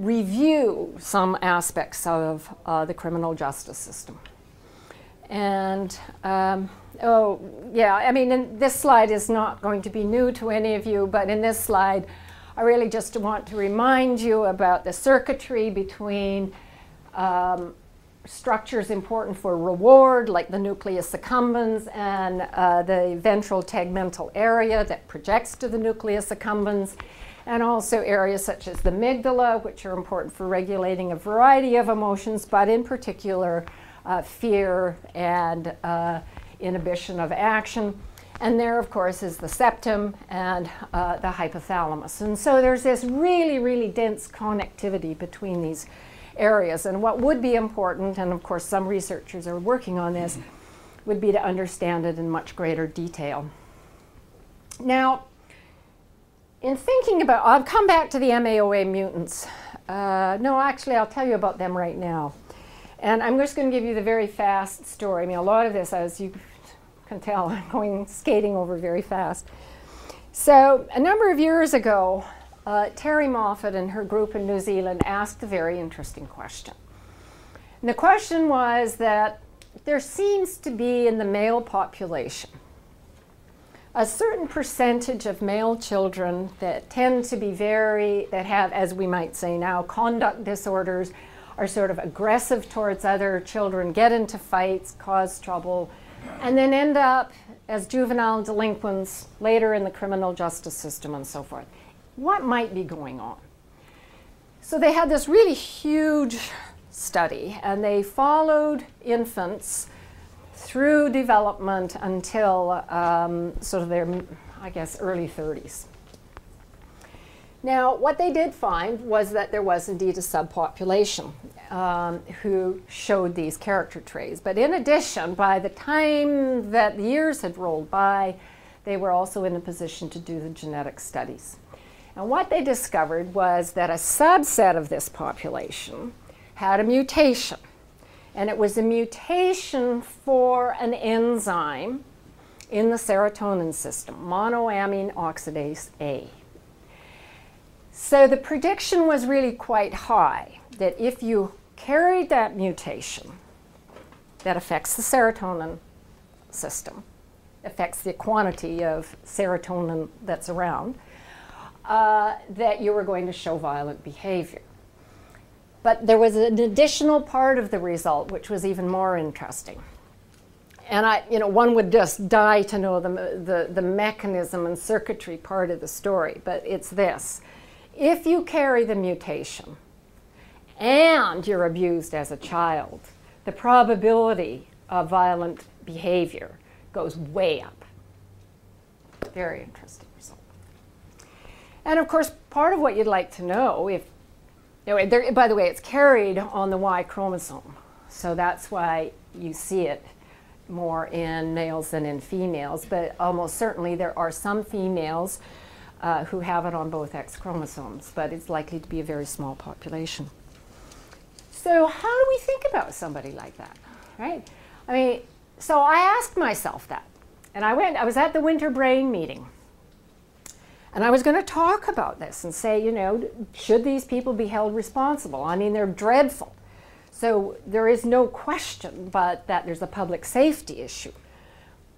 review some aspects of uh, the criminal justice system. And um, oh, yeah, I mean, this slide is not going to be new to any of you, but in this slide, I really just want to remind you about the circuitry between um, structures important for reward, like the nucleus accumbens and uh, the ventral tegmental area that projects to the nucleus accumbens, and also areas such as the amygdala, which are important for regulating a variety of emotions, but in particular, uh, fear and uh, inhibition of action. And there, of course, is the septum and uh, the hypothalamus. And so there's this really, really dense connectivity between these areas. And what would be important, and of course, some researchers are working on this, would be to understand it in much greater detail. Now, in thinking about, I'll come back to the MAOA mutants. Uh, no, actually, I'll tell you about them right now. And I'm just going to give you the very fast story. I mean, a lot of this, as you can tell, I'm going skating over very fast. So, a number of years ago, uh, Terrie Moffitt and her group in New Zealand asked a very interesting question. And the question was that there seems to be in the male population a certain percentage of male children that tend to be very, that have, as we might say now, conduct disorders, are sort of aggressive towards other children, get into fights, cause trouble, and then end up as juvenile delinquents later in the criminal justice system and so forth. What might be going on? So they had this really huge study, and they followed infants through development until um, sort of their, I guess, early 30s. Now, what they did find was that there was indeed a subpopulation um, who showed these character traits. But in addition, by the time that the years had rolled by, they were also in a position to do the genetic studies. And what they discovered was that a subset of this population had a mutation. And it was a mutation for an enzyme in the serotonin system, monoamine oxidase A. So the prediction was really quite high that if you carried that mutation that affects the serotonin system, affects the quantity of serotonin that's around, uh, that you were going to show violent behavior. But there was an additional part of the result which was even more interesting. And I, you know, one would just die to know the, the, the mechanism and circuitry part of the story, but it's this if you carry the mutation and you're abused as a child, the probability of violent behavior goes way up. Very interesting result. And of course, part of what you'd like to know, if know, there, by the way, it's carried on the Y chromosome, so that's why you see it more in males than in females. But almost certainly, there are some females uh, who have it on both X chromosomes, but it's likely to be a very small population. So, how do we think about somebody like that, right? I mean, so I asked myself that, and I went, I was at the winter brain meeting, and I was going to talk about this and say, you know, should these people be held responsible? I mean, they're dreadful. So, there is no question but that there's a public safety issue.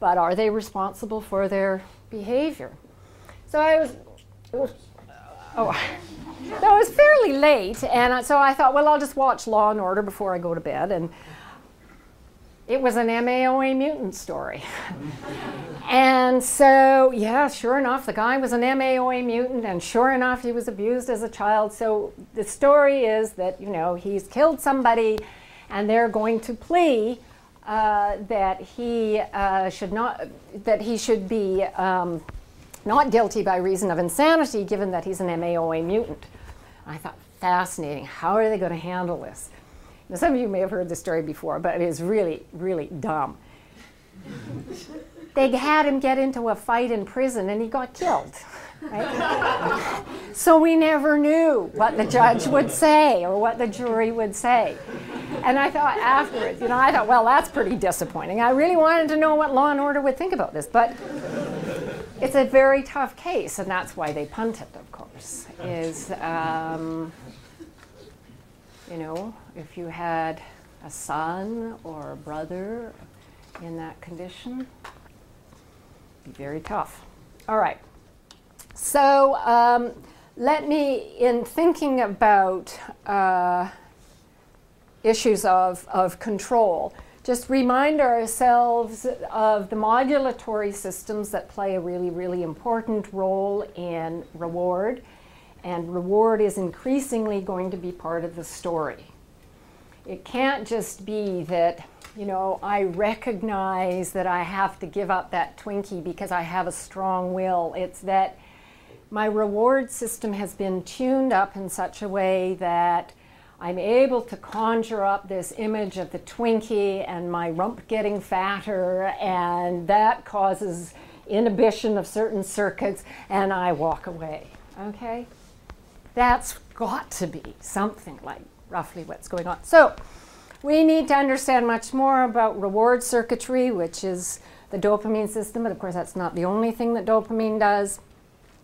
But are they responsible for their behavior? So I was, oh, it was fairly late, and so I thought, well, I'll just watch Law and Order before I go to bed, and it was an MAOA mutant story. and so, yeah, sure enough, the guy was an MAOA mutant, and sure enough, he was abused as a child. So the story is that, you know, he's killed somebody, and they're going to plea uh, that he uh, should not, that he should be. Um, not guilty by reason of insanity, given that he's an MAOA mutant. I thought, fascinating. How are they going to handle this? Now, some of you may have heard this story before, but it is really, really dumb. they had him get into a fight in prison and he got killed. Right? so we never knew what the judge would say or what the jury would say. And I thought afterwards, you know, I thought, well, that's pretty disappointing. I really wanted to know what Law and Order would think about this, but it's a very tough case, and that's why they punted, of course. Is um, You know, if you had a son or a brother in that condition, be very tough. All right. So um, let me, in thinking about uh, issues of, of control, just remind ourselves of the modulatory systems that play a really, really important role in reward. And reward is increasingly going to be part of the story. It can't just be that, you know, I recognize that I have to give up that Twinkie because I have a strong will. It's that my reward system has been tuned up in such a way that I'm able to conjure up this image of the Twinkie and my rump getting fatter, and that causes inhibition of certain circuits, and I walk away. Okay? That's got to be something like roughly what's going on. So, we need to understand much more about reward circuitry, which is the dopamine system, but of course, that's not the only thing that dopamine does,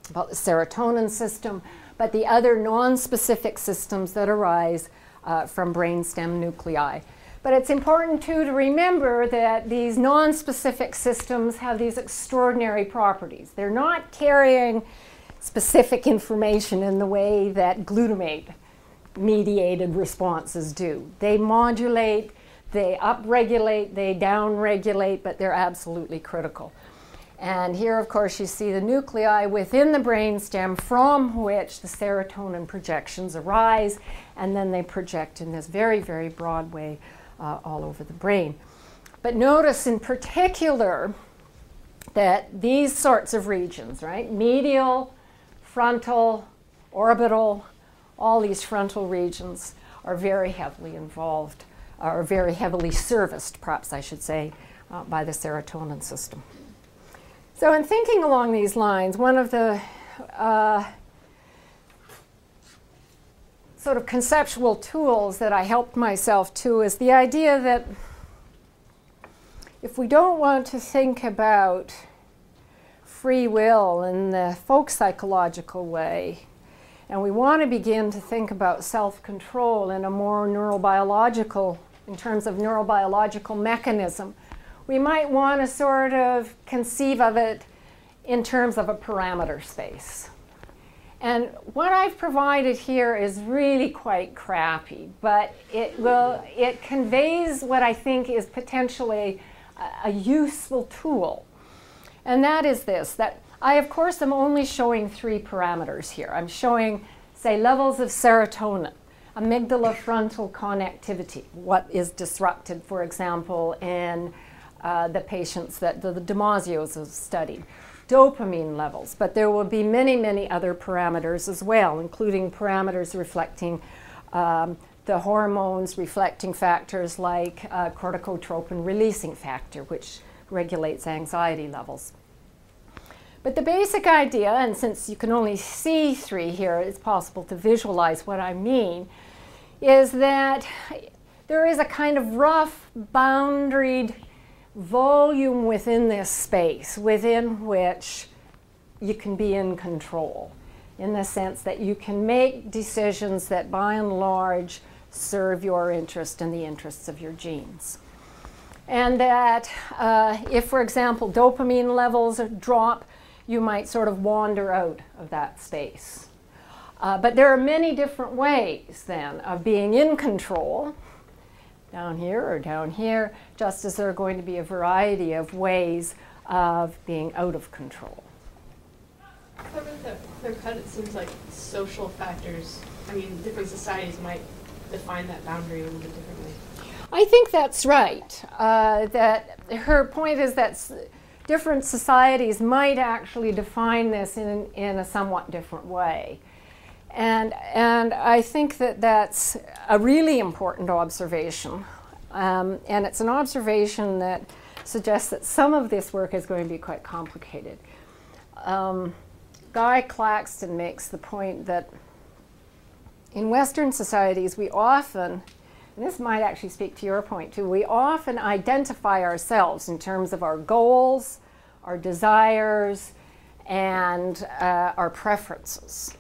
about the serotonin system but the other non-specific systems that arise uh, from brainstem nuclei. But it's important too to remember that these non-specific systems have these extraordinary properties. They're not carrying specific information in the way that glutamate mediated responses do. They modulate, they upregulate, they downregulate, but they're absolutely critical. And here, of course, you see the nuclei within the brainstem from which the serotonin projections arise, and then they project in this very, very broad way uh, all over the brain. But notice in particular that these sorts of regions, right, medial, frontal, orbital, all these frontal regions are very heavily involved, are very heavily serviced, perhaps I should say, uh, by the serotonin system. So, in thinking along these lines, one of the uh, sort of conceptual tools that I helped myself to is the idea that if we don't want to think about free will in the folk psychological way, and we want to begin to think about self control in a more neurobiological, in terms of neurobiological mechanism, we might want to sort of conceive of it in terms of a parameter space. And what I've provided here is really quite crappy, but it will it conveys what I think is potentially a, a useful tool. And that is this that I of course am only showing three parameters here. I'm showing say levels of serotonin, amygdala frontal connectivity, what is disrupted for example in uh, the patients that the, the Damasios have studied. Dopamine levels, but there will be many, many other parameters as well, including parameters reflecting um, the hormones, reflecting factors like uh, corticotropin releasing factor, which regulates anxiety levels. But the basic idea, and since you can only see three here, it's possible to visualize what I mean, is that there is a kind of rough boundaried volume within this space within which you can be in control in the sense that you can make decisions that by and large serve your interest and the interests of your genes. And that uh, if, for example, dopamine levels drop, you might sort of wander out of that space. Uh, but there are many different ways then of being in control down here or down here, just as there are going to be a variety of ways of being out of control. I read that clear cut, it seems like social factors, I mean, different societies might define that boundary a little bit differently. I think that's right. Uh, that her point is that different societies might actually define this in, in a somewhat different way. And, and I think that that's a really important observation. Um, and it's an observation that suggests that some of this work is going to be quite complicated. Um, Guy Claxton makes the point that in Western societies, we often, this might actually speak to your point too, we often identify ourselves in terms of our goals, our desires, and uh, our preferences.